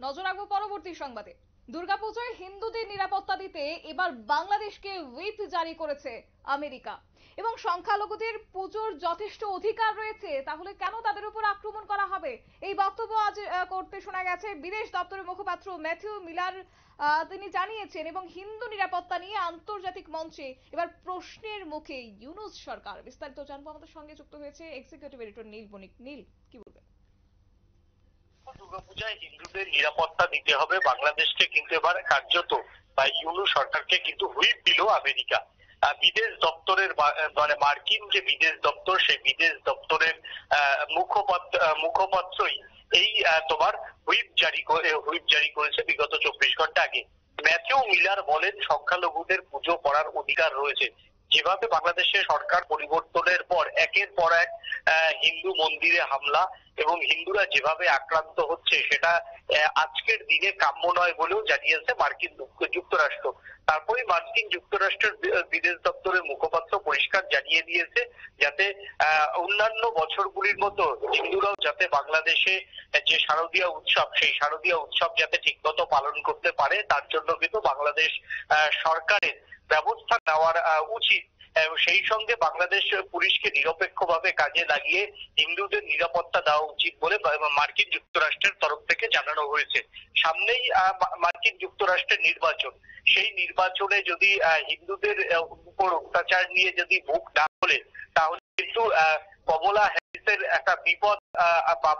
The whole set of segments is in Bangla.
নজর রাখব পরবর্তী সংবাদে। দুর্গাপুজোয় হিন্দুদের নিরাপত্তা দিতে এবার বাংলাদেশকে হুইপ জারি করেছে আমেরিকা। এবং সংখ্যালঘুদের পুজোর যথেষ্ট অধিকার রয়েছে, তাহলে কেন তাদের উপর আক্রমণ করা হবে? এই বক্তব্য আজ করতে শোনা গেছে বিদেশ দপ্তরের মুখপাত্র ম্যাথিউ মিলার তিনি জানিয়েছেন, এবং হিন্দু নিরাপত্তা নিয়ে আন্তর্জাতিক মঞ্চে এবার প্রশ্নের মুখে ইউনুস সরকার। বিস্তারিত জানব আমাদের সঙ্গে, যুক্ত হয়েছে এক্সিকিউটিভ এডিটর নীল বণিক। নীল, কি বলবেন? দুর্গাপূজায় হিন্দুদের নিরাপত্তা দিতে হবে। বাংলাদেশকে কিন্তু এবার কার্যত বা ইউনু সরকারকে কিন্তু হুইপ দিল আমেরিকা। বিদেশ দপ্তরের মানে মার্কিন যে বিদেশ দপ্তর, সেই বিদেশ দপ্তরের মুখপাত্র মুখপাত্রই এই তোমার হুইপ জারি হুইপ জারি করেছে বিগত চব্বিশ ঘণ্টা আগে। ম্যাথিউ মিলার বলেন, সংখ্যালঘুদের পুজো করার অধিকার রয়েছে। যেভাবে বাংলাদেশের সরকার পরিবর্তনের পর একের পর এক হিন্দু মন্দিরে হামলা এবং হিন্দুরা যেভাবে আক্রান্ত হচ্ছে সেটা আজকের দিনে কাম্য নয় বলেও জানিয়েছে মার্কিন যুক্তরাষ্ট্র। তারপরে মার্কিন যুক্তরাষ্ট্রের বিদেশ দপ্তরের মুখপাত্র পরিষ্কার জানিয়ে দিয়েছে যাতে অন্যান্য বছরগুলির মতো হিন্দুরাও যাতে বাংলাদেশে যে শারদীয় উৎসব, সেই শারদীয় উৎসব যাতে ঠিকমতো পালন করতে পারে, তার জন্য কিন্তু বাংলাদেশ সরকারের ব্যবস্থা নেওয়ার উচিত। সেই সঙ্গে বাংলাদেশ পুলিশকে নিরপেক্ষভাবে কাজে লাগিয়ে হিন্দুদের নিরাপত্তা দেওয়া উচিত বলে মার্কিন যুক্তরাষ্ট্রের তরফ থেকে জানানো হয়েছে। সামনেই মার্কিন যুক্তরাষ্ট্রের নির্বাচন। সেই নির্বাচনে যদি হিন্দুদের উপর অত্যাচার নিয়ে যদি মুখ না খোলে, তাহলে কিন্তু কমলা হ্যারিসের একটা বিপদ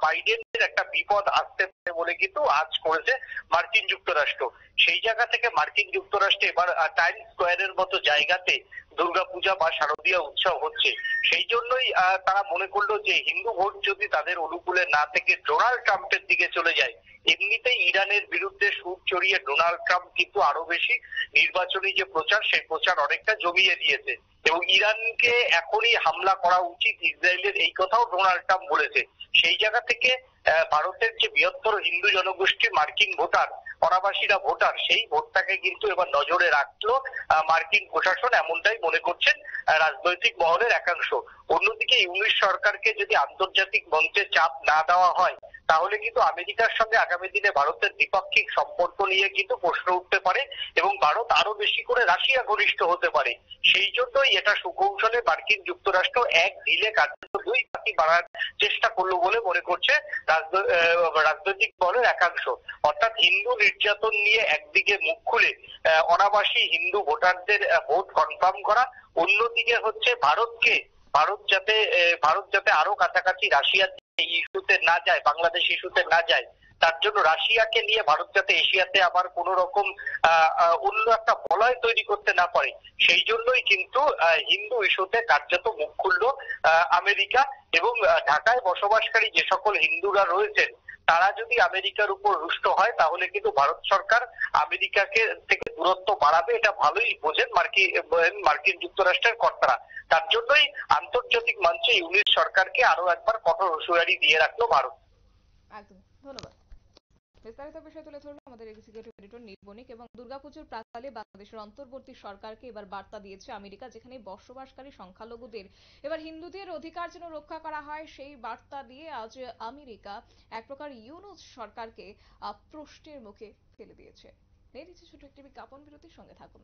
বাইডেনের একটা বিপদ আসতে পারে বলে কিন্তু আজ করেছে মার্কিন যুক্তরাষ্ট্র। সেই জায়গা থেকে মার্কিন যুক্তরাষ্ট্রে এবার টাইম স্কোয়ারের মতো জায়গাতে দুর্গাপূজা বা শারদীয় উৎসব হচ্ছে। সেই জন্যই তারা মনে করল যে হিন্দু ভোট যদি তাদের অনুকূলে না থেকে ডোনাল্ড ট্রাম্পের দিকে চলে যায়, এমনিতেই ইরানের বিরুদ্ধে সুর চড়িয়ে ডোনাল্ড ট্রাম্প কিন্তু আরও বেশি নির্বাচনী যে প্রচার, সেই প্রচার অনেকটা জমিয়ে দিয়েছে। এবং ইরানকে এখনই হামলা করা উচিত, ইসরায়েলের এই কথাও ডোনাল্ড ট্রাম্প বলেছে। সেই জায়গা থেকে ভারতের যে বৃহত্তর হিন্দু জনগোষ্ঠী মার্কিন ভোটার অনাবাসীরা ভোটার, সেই ভোটটাকে কিন্তু এবার নজরে রাখল মার্কিন প্রশাসন এমনটাই মনে করছেন রাজনৈতিক মহলের একাংশ। অন্যদিকে ইউনিশ সরকারকে যদি আন্তর্জাতিক মঞ্চে চাপ না দেওয়া হয়, তাহলে কিন্তু আমেরিকার সঙ্গে আগামী দিনে ভারতের দ্বিপাক্ষিক সম্পর্ক নিয়ে কিন্তু প্রশ্ন উঠতে পারে। বেশি করে রাশিয়া ঘনিষ্ঠ হতে পারে। সেই জন্যই এটা সুকৌশলে মার্কিন যুক্তরাষ্ট্র এক ঢিলে কার্যত দুই পাখি বাড়ার চেষ্টা করল বলে মনে করছে রাজনৈ- রাজনৈতিক দলের একাংশ। অর্থাৎ হিন্দু নির্যাতন নিয়ে একদিকে মুখ খুলে অনাবাসী হিন্দু ভোটারদের ভোট কনফার্ম করা। অন্যদিকে হচ্ছে ভারতকে, ভারত যাতে ভারত যাতে আরও কাছাকাছি রাশিয়ার ইস্যুতে না যায়, বাংলাদেশ ইস্যুতে না যায় তার জন্য রাশিয়াকে নিয়ে ভারত যাতে এশিয়াতে আবার কোন রকম অন্য একটা বলয় তৈরি করতে না পারে, সেই জন্যই কিন্তু হিন্দু ইস্যুতে কার্যত মুখ খুলল আমেরিকা এবং ঢাকায় বসবাসকারী যে সকল হিন্দুরা রয়েছেন, তারা যদি আমেরিকার উপর রুষ্ট হয়, তাহলে কিন্তু ভারত সরকার আমেরিকাকে থেকে দূরত্ব বাড়াবে, এটা ভালোই বোঝেন মার্কিন মার্কিন যুক্তরাষ্ট্রের কর্তারা। তার জন্যই আন্তর্জাতিক মঞ্চে ইউনিট সরকারকে আরও একবার কঠোর হুঁশিয়ারি দিয়ে রাখল ভারত। ধন্যবাদ। বিস্তারিত বিষয় তুলে ধরল আমাদের এক্সিকিউটিভ এডিটর নির্বণিক এবং দুর্গাপুজোর প্রাকালে বাংলাদেশের অন্তর্বর্তী সরকারকে এবার বার্তা দিয়েছে আমেরিকা, যেখানে বসবাসকারী সংখ্যালঘুদের। এবার হিন্দুদের অধিকার যেন রক্ষা করা হয়, সেই বার্তা দিয়ে আজ আমেরিকা এক প্রকার ইউনুস সরকারকে প্রশ্নের মুখে ফেলে দিয়েছে। দিচ্ছে ছোট একটি বিজ্ঞাপন, বিরতির সঙ্গে থাকুন।